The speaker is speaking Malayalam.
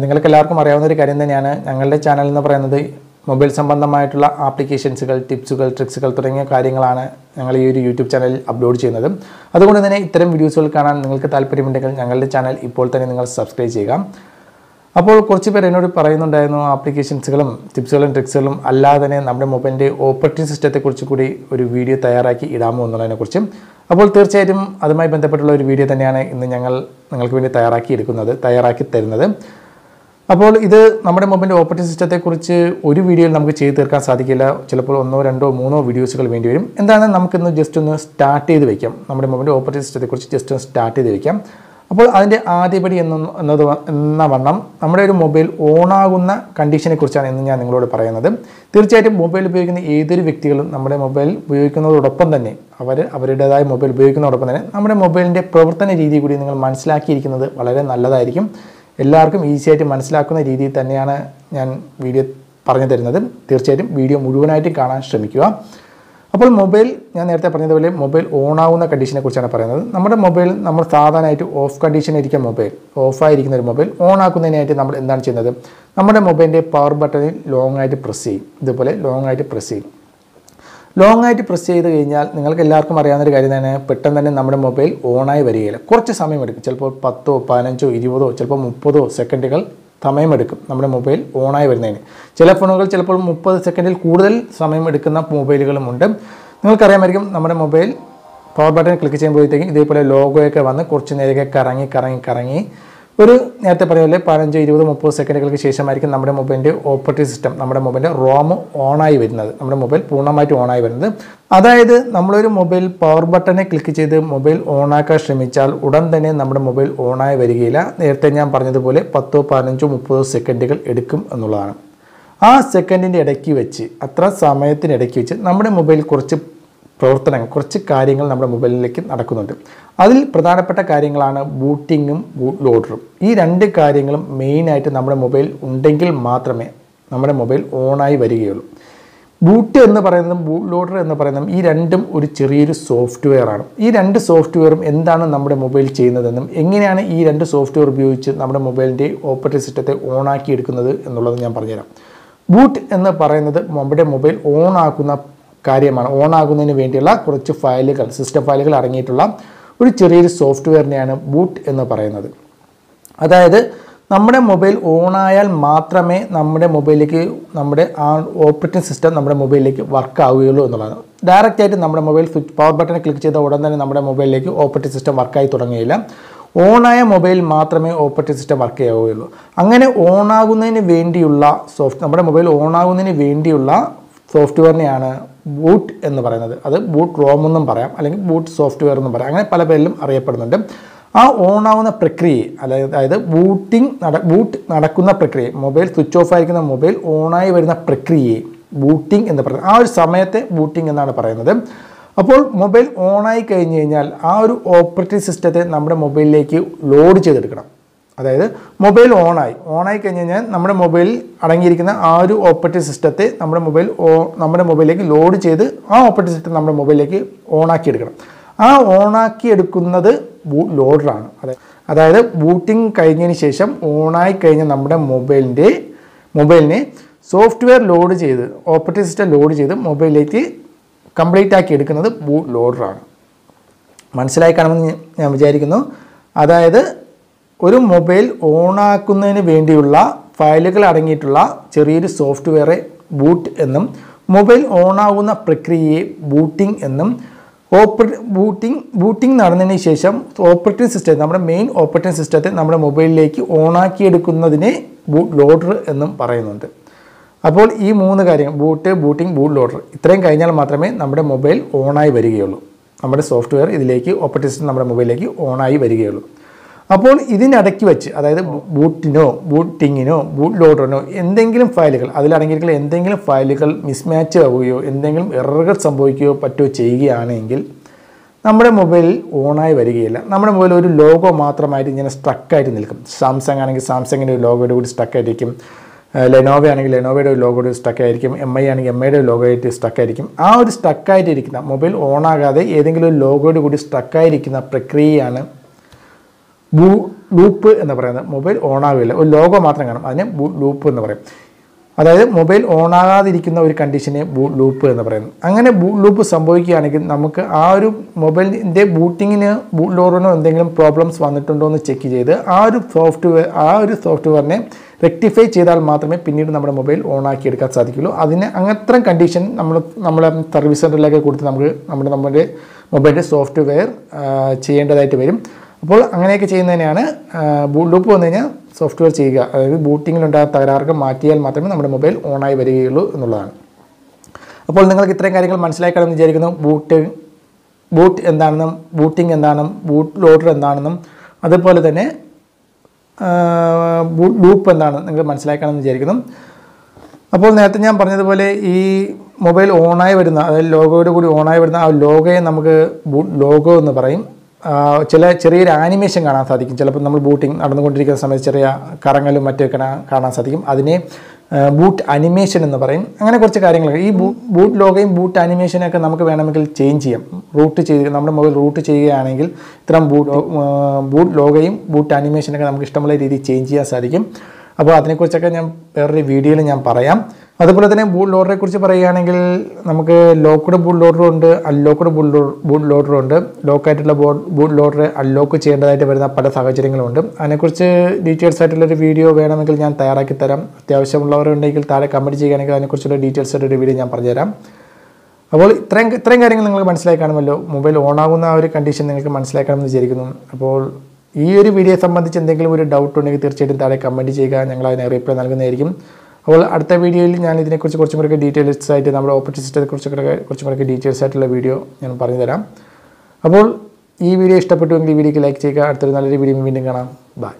നിങ്ങൾക്ക് എല്ലാവർക്കും അറിയാവുന്ന ഒരു കാര്യം തന്നെയാണ്. ഞങ്ങളുടെ ചാനൽ എന്ന് പറയുന്നത് മൊബൈൽ സംബന്ധമായിട്ടുള്ള ആപ്ലിക്കേഷൻസുകൾ ടിപ്സുകൾ ട്രിക്സുകൾ തുടങ്ങിയ കാര്യങ്ങളാണ് ഞങ്ങൾ ഈ ഒരു യൂട്യൂബ് ചാനലിൽ അപ്ലോഡ് ചെയ്യുന്നത്. അതുകൊണ്ട് തന്നെ ഇത്തരം വീഡിയോസുകൾ കാണാൻ നിങ്ങൾക്ക് താല്പര്യമുണ്ടെങ്കിൽ ഞങ്ങളുടെ ചാനൽ ഇപ്പോൾ തന്നെ നിങ്ങൾ സബ്സ്ക്രൈബ് ചെയ്യുക. അപ്പോൾ കുറച്ച് പേർ എന്നോട് പറയുന്നുണ്ടായിരുന്നു ആപ്ലിക്കേഷൻസുകളും ടിപ്സുകളും ട്രിക്സുകളും അല്ലാതെ തന്നെ നമ്മുടെ മൊബൈലിന്റെ ഓപ്പറേറ്റിംഗ് സിസ്റ്റത്തെക്കുറിച്ച് കൂടി ഒരു വീഡിയോ തയ്യാറാക്കി ഇടാമോ എന്നുള്ളതിനെക്കുറിച്ച്. അപ്പോൾ തീർച്ചയായിട്ടും അതുമായി ബന്ധപ്പെട്ടുള്ള ഒരു വീഡിയോ തന്നെയാണ് ഇന്ന് ഞങ്ങൾ നിങ്ങൾക്ക് വേണ്ടി തയ്യാറാക്കി എടുക്കുന്നത് തയ്യാറാക്കി തരുന്നത്. അപ്പോൾ ഇത് നമ്മുടെ മൊബൈലിന്റെ ഓപ്പറേറ്റിംഗ് സിസ്റ്റത്തെക്കുറിച്ച് ഒരു വീഡിയോയിൽ നമുക്ക് ചെയ്തു തീർക്കാൻ സാധിക്കില്ല. ചിലപ്പോൾ ഒന്നോ രണ്ടോ മൂന്നോ വീഡിയോസുകൾ വേണ്ടി വരും. എന്താണ് നമുക്കിന്ന് ജസ്റ്റ് ഒന്ന് സ്റ്റാർട്ട് ചെയ്ത് വയ്ക്കാം നമ്മുടെ മൊബൈലിന്റെ ഓപ്പറേറ്റിംഗ് സിസ്റ്റത്തെക്കുറിച്ച് ജസ്റ്റ് ഒന്ന് സ്റ്റാർട്ട് ചെയ്ത് വെക്കാം. അപ്പോൾ അതിന്റെ ആദ്യപടി എന്ന എന്നത് എന്ന വണ്ണം നമ്മുടെ ഒരു മൊബൈൽ ഓണാകുന്ന കണ്ടീഷനെ കുറിച്ചാണ് ഇന്ന് ഞാൻ നിങ്ങളോട് പറയുന്നത്. തീർച്ചയായിട്ടും മൊബൈൽ ഉപയോഗിക്കുന്ന ഏതൊരു വ്യക്തികളും നമ്മുടെ മൊബൈൽ ഉപയോഗിക്കുന്നതോടൊപ്പം തന്നെ അവർ അവരുടേതായ മൊബൈൽ ഉപയോഗിക്കുന്നതോടൊപ്പം തന്നെ നമ്മുടെ മൊബൈലിന്റെ പ്രവർത്തന രീതി കൂടി നിങ്ങൾ മനസ്സിലാക്കിയിരിക്കുന്നത് വളരെ നല്ലതായിരിക്കും. എല്ലാവർക്കും ഈസിയായിട്ട് മനസ്സിലാക്കുന്ന രീതിയിൽ തന്നെയാണ് ഞാൻ വീഡിയോ പറഞ്ഞു തരുന്നത് തീർച്ചയായിട്ടും വീഡിയോ മുഴുവനായിട്ട് കാണാൻ ശ്രമിക്കുക. അപ്പോൾ മൊബൈൽ ഞാൻ നേരത്തെ പറഞ്ഞതുപോലെ മൊബൈൽ ഓൺ ആവുന്ന കണ്ടീഷനെ കുറിച്ചാണ് പറയുന്നത്. നമ്മുടെ മൊബൈൽ നമ്മൾ സാധാരണയായിട്ട് ഓഫ് കണ്ടീഷനായിരിക്കും മൊബൈൽ ഓഫായിരിക്കുന്ന ഒരു മൊബൈൽ ഓൺ ആക്കുന്നതിനായിട്ട് നമ്മൾ എന്താണ് ചെയ്യുന്നത്? നമ്മുടെ മൊബൈലിന്റെ പവർ ബട്ടണിൽ ലോങ് ആയിട്ട് പ്രസ് ചെയ്യും. ഇതുപോലെ ലോങ് ആയിട്ട് പ്രസ് ചെയ്യും. ലോങ് ആയിട്ട് പ്രസ് ചെയ്ത് കഴിഞ്ഞാൽ നിങ്ങൾക്ക് എല്ലാവർക്കും അറിയാവുന്ന ഒരു കാര്യം തന്നെ പെട്ടെന്ന് തന്നെ നമ്മുടെ മൊബൈൽ ഓണായി വരികയില്ല. കുറച്ച് സമയമെടുക്കും ചിലപ്പോൾ പത്തോ പതിനഞ്ചോ ഇരുപതോ ചിലപ്പോൾ മുപ്പതോ സെക്കൻഡുകൾ സമയമെടുക്കും നമ്മുടെ മൊബൈൽ ഓണായി വരുന്നതിന്. ചില ഫോണുകൾ ചിലപ്പോൾ മുപ്പത് സെക്കൻഡിൽ കൂടുതൽ സമയമെടുക്കുന്ന മൊബൈലുകളുമുണ്ട്. നിങ്ങൾക്കറിയാമായിരിക്കും നമ്മുടെ മൊബൈൽ പവർ ബട്ടൺ ക്ലിക്ക് ചെയ്യുമ്പോഴത്തേക്കും ഇതേപോലെ ലോഗോയൊക്കെ വന്ന് കുറച്ച് നേരമൊക്കെ കറങ്ങി കറങ്ങി കറങ്ങി ഒരു നേരത്തെ പറഞ്ഞ പോലെ പതിനഞ്ച് ഇരുപത് മുപ്പത് സെക്കൻഡുകൾക്ക് ശേഷമായിരിക്കും നമ്മുടെ മൊബൈലിന്റെ ഓപ്പറേറ്റിംഗ് സിസ്റ്റം നമ്മുടെ മൊബൈലിന്റെ റോം ഓണായി വരുന്നത്. നമ്മുടെ മൊബൈൽ പൂർണമായിട്ട് ഓണായി വരുന്നത്. അതായത് നമ്മളൊരു മൊബൈൽ പവർ ബട്ടനെ ക്ലിക്ക് ചെയ്ത് മൊബൈൽ ഓണാക്കാൻ ശ്രമിച്ചാൽ ഉടൻ തന്നെ നമ്മുടെ മൊബൈൽ ഓണായി വരികയില്ല. നേരത്തെ ഞാൻ പറഞ്ഞതുപോലെ പത്തോ പതിനഞ്ചോ മുപ്പതോ സെക്കൻഡുകൾ എടുക്കും എന്നുള്ളതാണ്. ആ സെക്കൻഡിന്റെ ഇടയ്ക്ക് വെച്ച് അത്ര സമയത്തിനിടയ്ക്ക് വെച്ച് നമ്മുടെ മൊബൈൽ കുറച്ച് പ്രവർത്തനങ്ങൾ കുറച്ച് കാര്യങ്ങൾ നമ്മുടെ മൊബൈലിലേക്ക് നടക്കുന്നുണ്ട്. അതിൽ പ്രധാനപ്പെട്ട കാര്യങ്ങളാണ് ബൂട്ടിങ്ങും ബൂട്ട് ലോഡറും. ഈ രണ്ട് കാര്യങ്ങളും മെയിനായിട്ട് നമ്മുടെ മൊബൈൽ ഉണ്ടെങ്കിൽ മാത്രമേ നമ്മുടെ മൊബൈൽ ഓണായി വരികയുള്ളൂ. ബൂട്ട് എന്ന് പറയുന്നതും ബൂട്ട് ലോഡർ എന്ന് പറയുന്നതും ഈ രണ്ടും ഒരു ചെറിയൊരു സോഫ്റ്റ്വെയർ ആണ്. ഈ രണ്ട് സോഫ്റ്റ്വെയറും എന്താണ് നമ്മുടെ മൊബൈൽ ചെയ്യുന്നതെന്നും എങ്ങനെയാണ് ഈ രണ്ട് സോഫ്റ്റ്വെയർ ഉപയോഗിച്ച് നമ്മുടെ മൊബൈലിന്റെ ഓപ്പറേറ്റിംഗ് സിസ്റ്റത്തെ ഓണാക്കി എടുക്കുന്നത് എന്നുള്ളത് ഞാൻ പറഞ്ഞുതരാം. ബൂട്ട് എന്ന് പറയുന്നത് നമ്മുടെ മൊബൈൽ ഓൺ ആക്കുന്ന കാര്യമാണ്. ഓൺ ആകുന്നതിന് വേണ്ടിയുള്ള കുറച്ച് ഫയലുകൾ സിസ്റ്റം ഫയലുകൾ അടങ്ങിയിട്ടുള്ള ഒരു ചെറിയൊരു സോഫ്റ്റ്വെയറിനെയാണ് ബൂട്ട് എന്ന് പറയുന്നത്. അതായത് നമ്മുടെ മൊബൈൽ ഓണായാൽ മാത്രമേ നമ്മുടെ മൊബൈലിലേക്ക് നമ്മുടെ ആ ഓപ്പറേറ്റിംഗ് സിസ്റ്റം നമ്മുടെ മൊബൈലിലേക്ക് വർക്ക് ആവുകയുള്ളൂ എന്നുള്ളതാണ്. ഡയറക്റ്റ് ആയിട്ട് നമ്മുടെ mobile switch power button click ചെയ്ത ഉടൻ തന്നെ നമ്മുടെ മൊബൈലിലേക്ക് ഓപ്പറേറ്റിംഗ് സിസ്റ്റം വർക്കായി തുടങ്ങുകയില്ല. ഓണായ മൊബൈൽ മാത്രമേ ഓപ്പറേറ്റിംഗ് സിസ്റ്റം വർക്ക് ചെയ്യാവുകയുള്ളൂ. അങ്ങനെ ഓണാകുന്നതിന് വേണ്ടിയുള്ള സോഫ്റ്റ് നമ്മുടെ മൊബൈൽ ഓണാകുന്നതിന് വേണ്ടിയുള്ള സോഫ്റ്റ്വെയറിനെയാണ് ബൂട്ട് എന്ന് പറയുന്നത്. അത് ബൂട്ട് റോം എന്നും പറയാം അല്ലെങ്കിൽ ബൂട്ട് സോഫ്റ്റ്വെയർ എന്നും പറയാം. അങ്ങനെ പല പേരിലും അറിയപ്പെടുന്നുണ്ട്. ആ ഓണാവുന്ന പ്രക്രിയയെ അതായത് അതായത് ബൂട്ടിംഗ് നട ബൂട്ട് നടക്കുന്ന പ്രക്രിയ മൊബൈൽ സ്വിച്ച് ഓഫ് ആയിരിക്കുന്ന മൊബൈൽ ഓണായി വരുന്ന പ്രക്രിയയെ ബൂട്ടിംഗ് എന്ന് പറയുന്നത്. ആ ഒരു സമയത്തെ ബൂട്ടിംഗ് എന്നാണ് പറയുന്നത്. അപ്പോൾ മൊബൈൽ ഓണായി കഴിഞ്ഞ് കഴിഞ്ഞാൽ ആ ഒരു ഓപ്പറേറ്റിംഗ് സിസ്റ്റത്തെ നമ്മുടെ മൊബൈലിലേക്ക് ലോഡ് ചെയ്തെടുക്കണം. അതായത് മൊബൈൽ ഓണായി. ഓണായി കഴിഞ്ഞ് കഴിഞ്ഞാൽ നമ്മുടെ മൊബൈലിൽ അടങ്ങിയിരിക്കുന്ന ആ ഒരു ഓപ്പറേറ്റിംഗ് സിസ്റ്റത്തെ നമ്മുടെ മൊബൈൽ ഓ നമ്മുടെ മൊബൈലിലേക്ക് ലോഡ് ചെയ്ത് ആ ഓപ്പറേറ്റിംഗ് സിസ്റ്റം നമ്മുടെ മൊബൈലിലേക്ക് ഓണാക്കി എടുക്കണം. ആ ഓണാക്കി എടുക്കുന്നത് ലോഡറാണ്. അതെ അതായത് ബൂട്ടിംഗ് കഴിഞ്ഞതിന് ശേഷം ഓണായി കഴിഞ്ഞ നമ്മുടെ മൊബൈലിന്റെ മൊബൈലിനെ സോഫ്റ്റ്വെയർ ലോഡ് ചെയ്ത് ഓപ്പറേറ്റിംഗ് സിസ്റ്റം ലോഡ് ചെയ്ത് മൊബൈലിലേക്ക് കംപ്ലീറ്റ് ആക്കി എടുക്കുന്നത് ബൂട്ട് ലോഡറാണ്. മനസ്സിലായി കാണുമെന്ന് ഞാൻ വിചാരിക്കുന്നു. അതായത് ഒരു മൊബൈൽ ഓണാക്കുന്നതിന് വേണ്ടിയുള്ള ഫയലുകൾ അടങ്ങിയിട്ടുള്ള ചെറിയൊരു സോഫ്റ്റ്വെയർ ബൂട്ട് എന്നും മൊബൈൽ ഓണാവുന്ന പ്രക്രിയയെ ബൂട്ടിംഗ് എന്നും ഓപ്പറേ ബൂട്ടിംഗ് ബൂട്ടിംഗ് നടന്നതിന് ശേഷം ഓപ്പറേറ്റിംഗ് സിസ്റ്റം നമ്മുടെ മെയിൻ ഓപ്പറേറ്റിംഗ് സിസ്റ്റത്തെ നമ്മുടെ മൊബൈലിലേക്ക് ഓണാക്കിയെടുക്കുന്നതിനെ ബൂട്ട് ലോഡർ എന്നും പറയുന്നുണ്ട്. അപ്പോൾ ഈ മൂന്ന് കാര്യങ്ങൾ ബൂട്ട് ബൂട്ടിംഗ് ബൂട്ട് ലോഡർ ഇത്രയും കഴിഞ്ഞാൽ മാത്രമേ നമ്മുടെ മൊബൈൽ ഓണായി വരികയുള്ളൂ. നമ്മുടെ സോഫ്റ്റ്വെയർ ഇതിലേക്ക് ഓപ്പറേറ്റിംഗ് സിസ്റ്റം നമ്മുടെ മൊബൈലിലേക്ക് ഓണായി വരികയുള്ളൂ. അപ്പോൾ ഇതിനിടയ്ക്ക് വെച്ച് അതായത് ബൂട്ടിനോ ബൂട്ടിങ്ങിനോ ബൂട്ട് ലോഡറിനോ എന്തെങ്കിലും ഫയലുകൾ അതിലടങ്ങിയിരിക്കുന്ന എന്തെങ്കിലും ഫയലുകൾ മിസ്മാച്ച് ആവുകയോ എന്തെങ്കിലും എററുകൾ സംഭവിക്കുകയോ പറ്റുകയോ ചെയ്യുകയാണെങ്കിൽ നമ്മുടെ മൊബൈൽ ഓണായി വരികയില്ല. നമ്മുടെ മൊബൈൽ ഒരു ലോഗോ മാത്രമായിട്ട് ഇങ്ങനെ സ്ട്രക്കായിട്ട് നിൽക്കും. സാംസങ് ആണെങ്കിൽ സാംസങ്ങിന്റെ ഒരു ലോഗോയുടെ കൂടി സ്ട്രക്കായിരിക്കും ലെനോവ ആണെങ്കിൽ ലെനോവയുടെ ഒരു ലോഗോയുടെ സ്ട്രക്കായിരിക്കും എം ഐ ആണെങ്കിൽ എം ഐയുടെ ലോഗോ ആയിട്ട് സ്ട്രക്ക് ആയിരിക്കും. ആ ഒരു സ്ട്രക്കായിട്ടിരിക്കുന്ന മൊബൈൽ ഓണാകാതെ ഏതെങ്കിലും ഒരു ലോഗോയുടെ കൂടി സ്ട്രക്കായിരിക്കുന്ന പ്രക്രിയയാണ് ബൂ ലൂപ്പ് എന്ന് പറയുന്നത് മൊബൈൽ ഓൺ ആവുകയില്ല ഒരു ലോഗോ മാത്രം കാണും. അതിനെ ലൂപ്പ് എന്ന് പറയും. അതായത് മൊബൈൽ ഓൺ ആകാതിരിക്കുന്ന ഒരു കണ്ടീഷനെ ബൂട്ട് ലൂപ്പ് എന്ന് പറയുന്നത് അങ്ങനെ ബൂട്ട് ലൂപ്പ് സംഭവിക്കുകയാണെങ്കിൽ നമുക്ക് ആ ഒരു മൊബൈലിന്റെ ബൂട്ടിങ്ങിന് ബൂട്ട് ലോറിനോ എന്തെങ്കിലും പ്രോബ്ലംസ് വന്നിട്ടുണ്ടോ എന്ന് ചെക്ക് ചെയ്ത് ആ ഒരു സോഫ്റ്റ്വെയർ ആ ഒരു സോഫ്റ്റ്വെയറിനെ റെക്ടിഫൈ ചെയ്താൽ മാത്രമേ പിന്നീട് നമ്മുടെ മൊബൈൽ ഓൺ ആക്കിയെടുക്കാൻ സാധിക്കുള്ളൂ അതിന് അങ്ങനത്തെ കണ്ടീഷൻ നമ്മൾ നമ്മുടെ സർവീസ് സെന്ററിലൊക്കെ കൊടുത്ത് നമുക്ക് നമ്മുടെ നമ്മുടെ മൊബൈലിന്റെ സോഫ്റ്റ്വെയർ ചെയ്യേണ്ടതായിട്ട് വരും. അപ്പോൾ അങ്ങനെയൊക്കെ ചെയ്യുന്നതിനാണ് ബൂട്ട് ലൂപ്പ് വന്നു കഴിഞ്ഞാൽ സോഫ്റ്റ്വെയർ ചെയ്യുക. അതായത് ബൂട്ടിങ്ങിലുണ്ടായ തകരാറുകൾ മാറ്റിയാൽ മാത്രമേ നമ്മുടെ മൊബൈൽ ഓണായി വരികയുള്ളൂ എന്നുള്ളതാണ്. അപ്പോൾ നിങ്ങൾക്ക് ഇത്രയും കാര്യങ്ങൾ മനസ്സിലാക്കണമെന്ന് വിചാരിക്കുന്നു. ബൂട്ട് ബൂട്ട് എന്താണെന്നും ബൂട്ടിംഗ് എന്താണെന്നും ബൂട്ട് ലോഡർ എന്താണെന്നും അതുപോലെ തന്നെ ബൂട്ട് ലൂപ്പ് എന്താണ് നിങ്ങൾ മനസ്സിലാക്കണമെന്ന് വിചാരിക്കുന്നു. അപ്പോൾ നേരത്തെ ഞാൻ പറഞ്ഞതുപോലെ ഈ മൊബൈൽ ഓണായി വരുന്ന അതായത് ലോഗോയുടെ കൂടി ഓണായി വരുന്ന ആ ലോഗോയെ നമുക്ക് ബൂട്ട് ലോഗോ എന്ന് പറയും. ചില ചെറിയൊരു ആനിമേഷൻ കാണാൻ സാധിക്കും. ചിലപ്പോൾ നമ്മൾ ബൂട്ടിങ് നടന്നുകൊണ്ടിരിക്കുന്ന സമയത്ത് ചെറിയ കറങ്ങലും മറ്റൊക്കെ കാണാൻ- സാധിക്കും. അതിനെ ബൂട്ട് അനിമേഷൻ എന്ന് പറയും. അങ്ങനെ കുറച്ച് കാര്യങ്ങളൊക്കെ. ഈ ബൂട്ട് ലോഗയും ബൂട്ട് അനിമേഷനൊക്കെ നമുക്ക് വേണമെങ്കിൽ ചേഞ്ച് ചെയ്യാം. റൂട്ട് ചെയ്ത് നമ്മുടെ മൊബൈൽ റൂട്ട് ചെയ്യുകയാണെങ്കിൽ ഇത്തരം ബൂട്ട് ബൂട്ട് ലോഗയും ബൂട്ട് അനിമേഷനൊക്കെ നമുക്ക് ഇഷ്ടമുള്ള രീതിയിൽ ചേഞ്ച് ചെയ്യാൻ സാധിക്കും. അപ്പോൾ അതിനെക്കുറിച്ചൊക്കെ ഞാൻ വേറൊരു വീഡിയോയിൽ ഞാൻ പറയാം. അതുപോലെ തന്നെ ബൂട്ട് ലോഡറെ കുറിച്ച് പറയുകയാണെങ്കിൽ നമുക്ക് ലോക്ക്ഡ് ബൂട്ട് ലോഡറും ഉണ്ട് അൺലോക്ക്ഡ് ബൂട്ട് ബൂട്ട് ലോഡറും ഉണ്ട്. ലോക്കായിട്ടുള്ള ബോട്ട് ലോഡർ അൺലോക്ക് ചെയ്യേണ്ടതായിട്ട് വരുന്ന പല സാഹചര്യങ്ങളുണ്ട് അതിനെക്കുറിച്ച് ഡീറ്റെയിൽസ് ആയിട്ടുള്ളൊരു വീഡിയോ വേണമെങ്കിൽ ഞാൻ തയ്യാറാക്കി തരാം. അത്യാവശ്യമുള്ളവരുണ്ടെങ്കിൽ താഴെ കമന്റ് ചെയ്യുകയാണെങ്കിൽ അതിനെക്കുറിച്ചുള്ള ഡീറ്റെയിൽസ് ആയിട്ടൊരു വീഡിയോ ഞാൻ പറഞ്ഞുതരാം. അപ്പോൾ ഇത്രയും ഇത്രയും കാര്യങ്ങൾ നിങ്ങൾക്ക് മനസ്സിലായി മൊബൈൽ ഓൺ ആകുന്ന ആ ഒരു കണ്ടീഷൻ നിങ്ങൾക്ക് മനസ്സിലാക്കണമെന്ന് വിചാരിക്കുന്നു. അപ്പോൾ ഈ ഒരു വീഡിയോ സംബന്ധിച്ച് എന്തെങ്കിലും ഒരു ഡൗട്ട് ഉണ്ടെങ്കിൽ തീർച്ചയായിട്ടും താഴെ കമന്റ് ചെയ്യുക. ഞങ്ങൾ അതിനെ റിപ്ലൈ നൽകുന്നതായിരിക്കും. അപ്പോൾ അടുത്ത വീഡിയോയിൽ ഞാൻ ഇതിനെക്കുറിച്ച് കുറച്ചും കൂടെ ഡീറ്റെയിൽസ് ആയിട്ട് നമ്മുടെ ഓപ്പറേറ്റിംഗ് സിസ്റ്റത്തെ കുറിച്ചൊക്കെ കുറച്ചും കൂടെ ഡീറ്റെയിൽസ് ആയിട്ടുള്ള വീഡിയോ ഞാൻ പറഞ്ഞു തരാം അപ്പോൾ ഈ വീഡിയോ ഇഷ്ടപ്പെട്ടുവെങ്കിൽ ഈ വീഡിയോക്ക് ലൈക്ക് ചെയ്യുക. അടുത്തൊരു നല്ലൊരു വീഡിയോ വീണ്ടും കാണാം. ബൈ